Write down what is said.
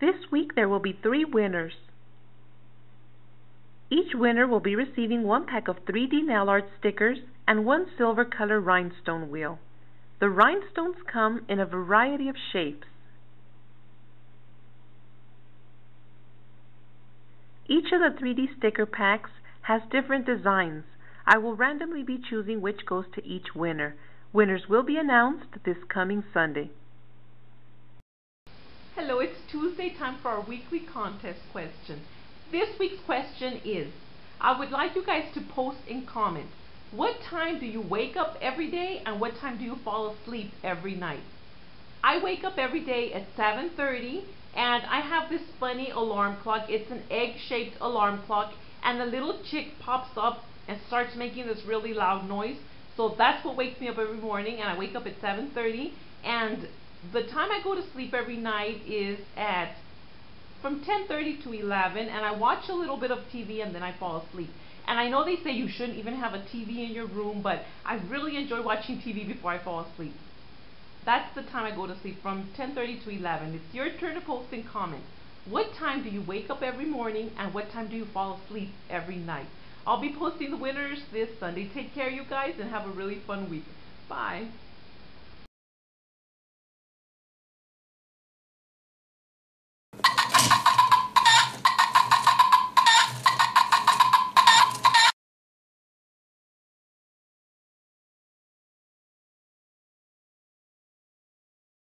This week there will be three winners. Each winner will be receiving one pack of 3D nail art stickers and one silver color rhinestone wheel. The rhinestones come in a variety of shapes. Each of the 3D sticker packs has different designs. I will randomly be choosing which goes to each winner. Winners will be announced this coming Sunday. Hello, it's Tuesday time for our weekly contest question. This week's question is, I would like you guys to post in comment. what time do you wake up every day and what time do you fall asleep every night? I wake up every day at 7.30 and I have this funny alarm clock. It's an egg-shaped alarm clock and the little chick pops up and starts making this really loud noise. So that's what wakes me up every morning and I wake up at 7.30 and the time I go to sleep every night is at from 10.30 to 11 and I watch a little bit of TV and then I fall asleep. And I know they say you shouldn't even have a TV in your room, but I really enjoy watching TV before I fall asleep. That's the time I go to sleep, from 10.30 to 11. It's your turn to post in comments. What time do you wake up every morning and what time do you fall asleep every night? I'll be posting the winners this Sunday. Take care, you guys, and have a really fun week. Bye.